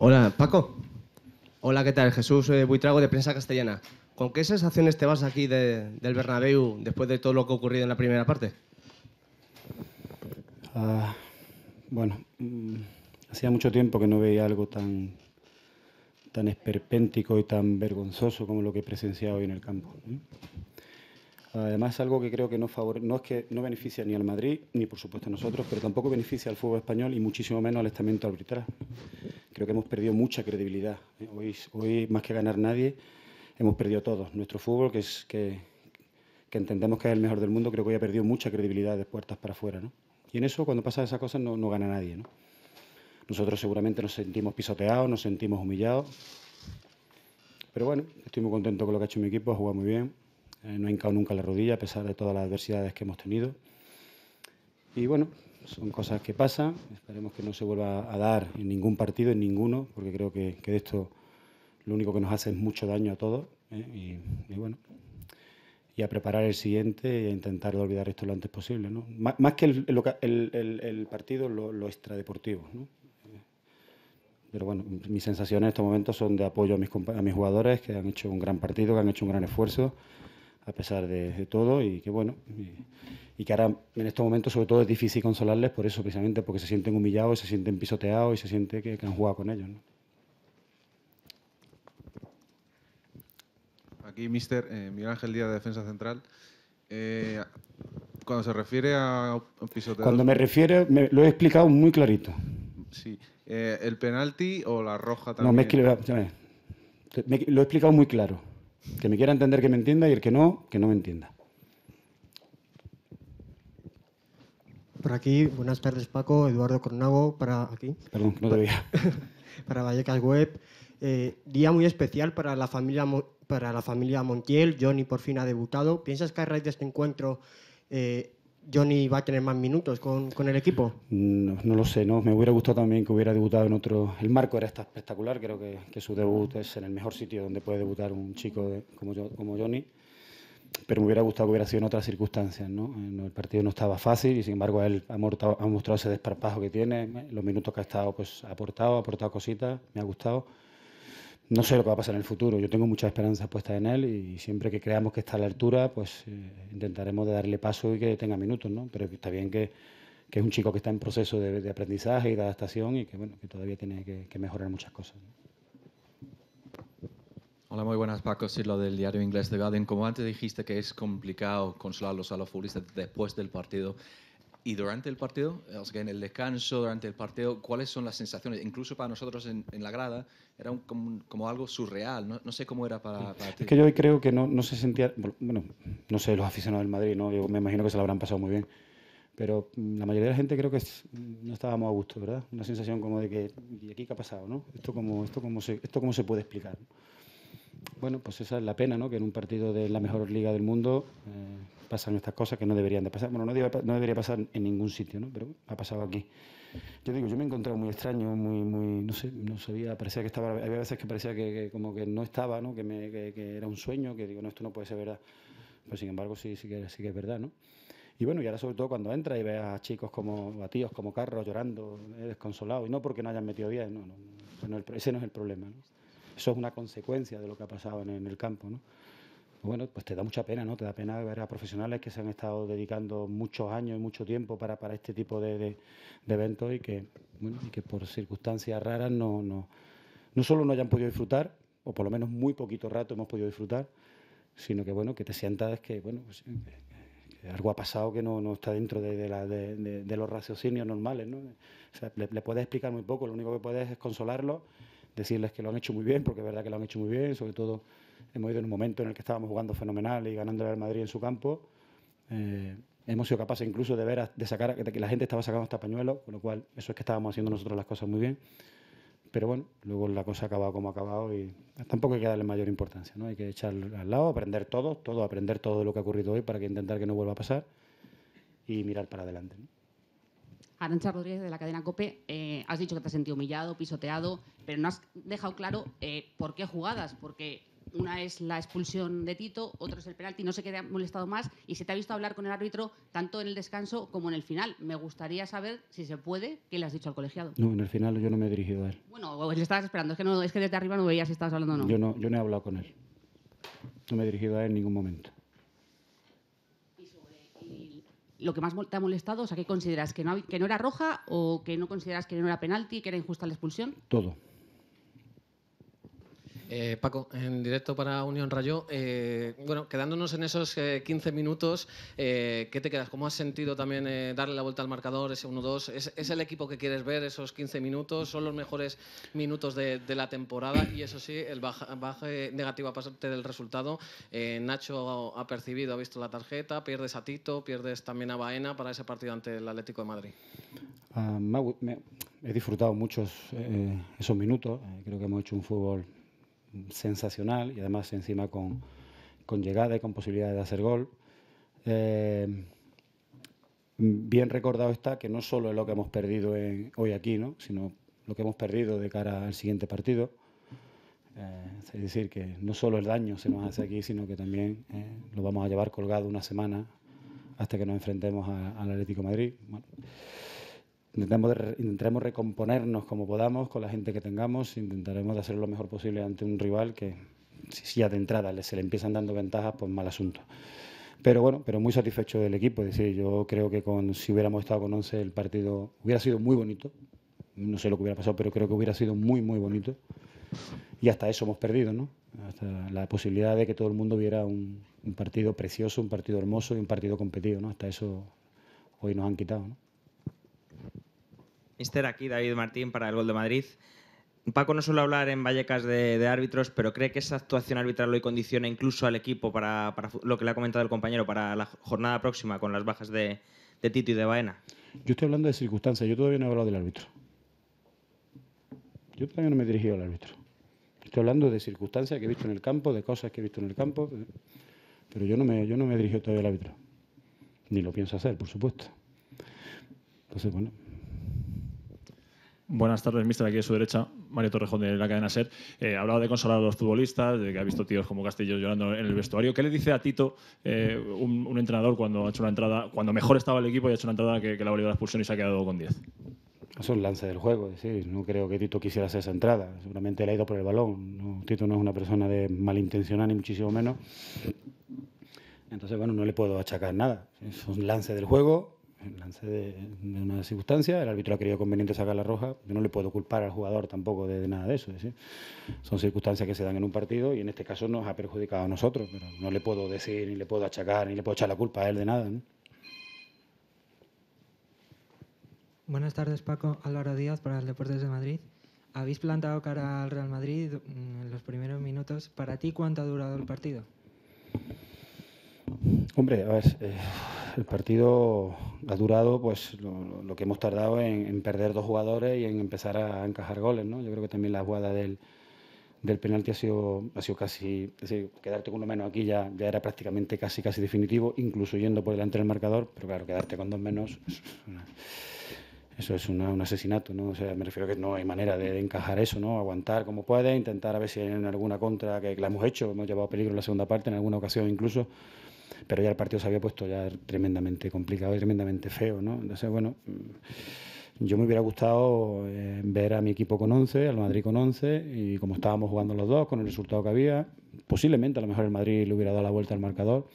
Hola, Paco. Hola, ¿qué tal? Jesús eh, Buitrago de Prensa Castellana. ¿Con qué sensaciones te vas aquí de- del Bernabéu después de todo lo que ha ocurrido en la primera parte? Ah, bueno, mm, hacía mucho tiempo que no veía algo tan, tan esperpéntico y tan vergonzoso como lo que he presenciado hoy en el campo. Además, algo que creo que no, favore- no es que no beneficia ni al Madrid, ni por supuesto a nosotros, pero tampoco beneficia al fútbol español y muchísimo menos al estamento arbitral. Creo que hemos perdido mucha credibilidad. ¿eh? Hoy, hoy, más que ganar nadie, hemos perdido todos. Nuestro fútbol, que, es, que, que entendemos que es el mejor del mundo, creo que hoy ha perdido mucha credibilidad de puertas para afuera. ¿no? Y en eso, cuando pasa esas cosas, no, no gana nadie. ¿no? Nosotros seguramente nos sentimos pisoteados, nos sentimos humillados. Pero bueno, estoy muy contento con lo que ha hecho mi equipo, ha jugado muy bien. Eh, no ha hincado nunca la rodilla, a pesar de todas las adversidades que hemos tenido. Y bueno, son cosas que pasan. Esperemos que no se vuelva a dar en ningún partido, en ninguno, porque creo que, que de esto lo único que nos hace es mucho daño a todos. ¿eh? Y, bueno, y a preparar el siguiente y a intentar olvidar esto lo antes posible. ¿no? Má- Más, que el, el- el- partido, lo, lo extradeportivo. ¿no? Pero bueno, mis sensaciones en estos momentos son de apoyo a mis, a mis jugadores que han hecho un gran partido, que han hecho un gran esfuerzo, a pesar de, todo, y que bueno, y, y que ahora en estos momentos sobre todo es difícil consolarles por eso, precisamente porque se sienten humillados, se sienten pisoteados y se siente que, que han jugado con ellos. ¿no? Aquí, mister eh, Miguel Ángel Díaz, de Defensa Central. Eh, cuando se refiere a pisoteos... Cuando me refiero, me- lo he explicado muy clarito. Sí. Eh, ¿El penalti o la roja No, también? me ves. Te- me- lo he explicado muy claro. Que me quiera entender que me entienda y el que no, que no me entienda. Por aquí, buenas tardes Paco, Eduardo Cornago para aquí, Perdón, no debía. para Vallecas Web. Eh, día muy especial para la familia Mo- para la familia Montiel. Johnny por fin ha debutado. ¿Piensas que a raíz de este encuentro eh, Johnny va a tener más minutos con, con el equipo? No, no lo sé, ¿no? Me hubiera gustado también que hubiera debutado en otro... El marco era espectacular, creo que, que su debut es en el mejor sitio donde puede debutar un chico de- como, yo, como Johnny. Pero me hubiera gustado que hubiera sido en otras circunstancias, ¿no? Eh, El partido no estaba fácil y sin embargo él ha ha mostrado ese desparpajo que tiene. ¿eh? Los minutos que ha estado, pues ha aportado, ha aportado cositas, me ha gustado. No sé lo que va a pasar en el futuro. Yo tengo muchas esperanzas puestas en él y siempre que creamos que está a la altura, pues eh, intentaremos de darle paso y que tenga minutos, ¿no? Pero está bien que, es un chico que está en proceso de, aprendizaje y de adaptación y que, bueno, que todavía tiene que, mejorar muchas cosas. Hola, muy buenas, Paco. Sí, del diario inglés The Guardian. Como antes dijiste que es complicado consolarlos a los futbolistas después del partido. Y durante el partido, o sea, en el descanso, durante el partido, ¿cuáles son las sensaciones? Incluso para nosotros en, en la grada, era un- como, como algo surreal. No, no sé cómo era para, para ti. Es que yo hoy creo que no, no se sentía, bueno, no sé, los aficionados del Madrid, ¿no? Yo me imagino que se lo habrán pasado muy bien. Pero la mayoría de la gente creo que no estábamos a gusto, ¿verdad? Una sensación como de que, ¿y aquí qué ha pasado, no? ¿Esto cómo, esto cómo, se, esto cómo se puede explicar? Bueno, pues esa es la pena, ¿no? Que en un partido de la mejor liga del mundo eh, pasan estas cosas que no deberían de pasar. Bueno, no, debe- no debería pasar en ningún sitio, ¿no? Pero ha pasado aquí. Yo digo, yo me he encontrado muy extraño, muy, muy, no sé, no sabía, parecía que estaba, había veces que parecía que, que como que no estaba, ¿no? Que, me, que, que era un sueño, que digo, no, esto no puede ser verdad. Pero sin embargo sí, sí que, sí que es verdad, ¿no? Y bueno, y ahora sobre todo cuando entra y ve a chicos como, a tíos como Carlos llorando, eh, desconsolados, y no porque no hayan metido 10, no, no, no ese no es el problema, ¿no? Eso es una consecuencia de lo que ha pasado en, en el campo, ¿no? Bueno, pues te da mucha pena, ¿no? Te da pena ver a profesionales que se han estado dedicando muchos años y mucho tiempo para, para este tipo de, eventos y que, bueno, y que por circunstancias raras no, no, no solo no hayan podido disfrutar, o por lo menos muy poquito rato hemos podido disfrutar, sino que, bueno, que te sientas que, bueno, pues, que algo ha pasado que no, no está dentro de- de los raciocinios normales, ¿no? O sea, le, le puedes explicar muy poco, lo único que puedes es consolarlo, decirles que lo han hecho muy bien, porque es verdad que lo han hecho muy bien, sobre todo hemos ido en un momento en el que estábamos jugando fenomenal y ganándole al Madrid en su campo. Eh, hemos sido capaces incluso de ver, de sacar, de que la gente estaba sacando hasta pañuelos, con lo cual eso es que estábamos haciendo nosotros las cosas muy bien. Pero bueno, luego la cosa ha acabado como ha acabado y tampoco hay que darle mayor importancia, ¿no? Hay que echar al lado, aprender todo, todo, aprender todo lo que ha ocurrido hoy para que intentar que no vuelva a pasar y mirar para adelante. ¿no? Arancha Rodríguez de la cadena COPE, eh, has dicho que te has sentido humillado, pisoteado, pero no has dejado claro eh, por qué jugadas, porque una es la expulsión de Tito, otro es el penalti, no te ha molestado más y se te ha visto hablar con el árbitro tanto en el descanso como en el final. Me gustaría saber, si se puede, qué le has dicho al colegiado. No, en el final yo no me he dirigido a él. Bueno, le estabas esperando, es que, no, es que desde arriba no veías si estabas hablando o no. Yo no. Yo no he hablado con él. No me he dirigido a él en ningún momento. Y sobre lo que más te ha molestado, o sea, ¿qué consideras? ¿Que no, ¿Que no era roja o que no consideras que no era penalti, que era injusta la expulsión? Todo. Eh, Paco, en directo para Unión Rayo. eh, bueno, quedándonos en esos eh, 15 minutos, eh, ¿qué te quedas? ¿Cómo has sentido también eh, darle la vuelta al marcador, ese 1-2? ¿Es, el equipo que quieres ver esos 15 minutos? ¿Son los mejores minutos de, la temporada? Y eso sí, el baja- baje negativo aparte del resultado. eh, Nacho ha percibido, ha visto la tarjeta, pierdes a Tito, pierdes también a Baena para ese partido ante el Atlético de Madrid. Ah, he disfrutado muchos esos minutos. Creo que hemos hecho un fútbol sensacional y además encima con, con llegada y con posibilidad de hacer gol. Eh, bien recordado está que no solo es lo que hemos perdido hoy aquí, ¿no? sino lo que hemos perdido de cara al siguiente partido. Eh, es decir, que no solo el daño se nos hace aquí, sino que también eh, lo vamos a llevar colgado una semana hasta que nos enfrentemos al Atlético Madrid. Intentamos, intentaremos recomponernos como podamos con la gente que tengamos, intentaremos de hacer lo mejor posible ante un rival que si ya de entrada se le empiezan dando ventajas, pues mal asunto. Pero bueno, pero muy satisfecho del equipo, es decir, yo creo que con, si hubiéramos estado con 11 el partido hubiera sido muy bonito, no sé lo que hubiera pasado, pero creo que hubiera sido muy, muy bonito. Y hasta eso hemos perdido, ¿no? Hasta la posibilidad de que todo el mundo viera un, un partido precioso, un partido hermoso y un partido competido, ¿no? Hasta eso hoy nos han quitado, ¿no? Mister, aquí David Martín para el Gol de Madrid. Paco no suele hablar en Vallecas de, árbitros, pero cree que esa actuación arbitral hoy condiciona incluso al equipo para, lo que le ha comentado el compañero para la jornada próxima con las bajas de, de Tito y de Baena. Yo estoy hablando de circunstancias, yo todavía no he hablado del árbitro. Yo todavía no me he dirigido al árbitro. Estoy hablando de circunstancias que he visto en el campo, de cosas que he visto en el campo, eh, pero yo no me, yo no me he dirigido todavía al árbitro. Ni lo pienso hacer, por supuesto. Entonces, bueno, Buenas tardes, mister. Aquí a su derecha, Mario Torrejón de la cadena SER. Eh, ha hablado de consolar a los futbolistas, de que ha visto tíos como Castillo llorando en el vestuario. ¿Qué le dice a Tito, eh, un, entrenador, cuando ha hecho una entrada, cuando mejor estaba el equipo y ha hecho una entrada que, que le ha valido la expulsión y se ha quedado con 10? eso es lance del juego. Es decir, no creo que Tito quisiera hacer esa entrada. Seguramente él ha ido por el balón. Tito no es una persona de malintencionada, ni muchísimo menos. Entonces, bueno, no le puedo achacar nada. Es un lance del juego, lance de, una circunstancia. El árbitro ha querido conveniente sacar la roja. Yo no le puedo culpar al jugador tampoco de, nada de eso. es decir, son circunstancias que se dan en un partido y en este caso nos ha perjudicado a nosotros. Pero no le puedo decir, ni le puedo achacar, ni le puedo echar la culpa a él de nada. Buenas tardes, Paco. Álvaro Díaz para el Deportes de Madrid. Habéis plantado cara al Real Madrid mm, en los primeros minutos. ¿Para ti cuánto ha durado el partido? Hombre, a ver, eh, el partido ha durado pues lo, que hemos tardado en, perder dos jugadores y en empezar a encajar goles, ¿no? Yo creo que también la jugada del, del penalti ha sido, ha sido casi, es decir, quedarte con uno menos aquí ya, ya era prácticamente casi casi definitivo, incluso yendo por delante del marcador, pero claro, quedarte con dos menos, eso es una- un asesinato, ¿no? O sea, me refiero a que no hay manera de, encajar eso, ¿no? Aguantar como puedes, intentar a ver si en alguna contra, que, que la hemos hecho, hemos llevado peligro en la segunda parte, en alguna ocasión incluso, pero ya el partido se había puesto ya tremendamente complicado y tremendamente feo, ¿no? Entonces, bueno, mm, yo me hubiera gustado eh, ver a mi equipo con 11, al Madrid con 11, y como estábamos jugando los dos, con el resultado que había, posiblemente a lo mejor el Madrid le hubiera dado la vuelta al marcador,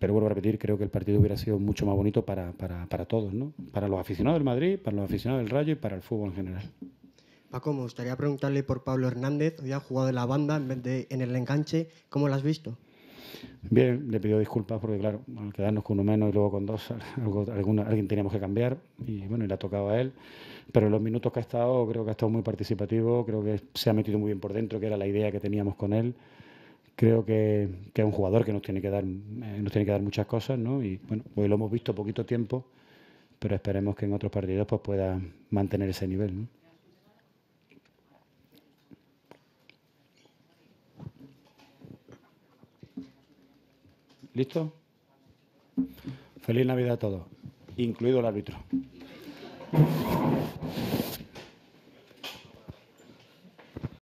pero vuelvo a repetir, creo que el partido hubiera sido mucho más bonito para, para, para todos, ¿no? Para los aficionados del Madrid, para los aficionados del Rayo y para el fútbol en general. Paco, me gustaría preguntarle por Pablo Hernández. Hoy ha jugado en la banda en vez de en el enganche. ¿Cómo lo has visto? Bien, le pido disculpas porque, claro, al quedarnos con uno menos y luego con dos, algo, alguna, alguien teníamos que cambiar y, bueno, y le ha tocado a él. Pero en los minutos que ha estado, creo que ha estado muy participativo, creo que se ha metido muy bien por dentro, que era la idea que teníamos con él. Creo que, que es un jugador que nos tiene que dar, eh, nos tiene que dar muchas cosas, ¿no? Y, bueno, hoy lo hemos visto poquito tiempo, pero esperemos que en otros partidos pues, pueda mantener ese nivel, ¿no? ¿Listo? Feliz Navidad a todos, incluido el árbitro.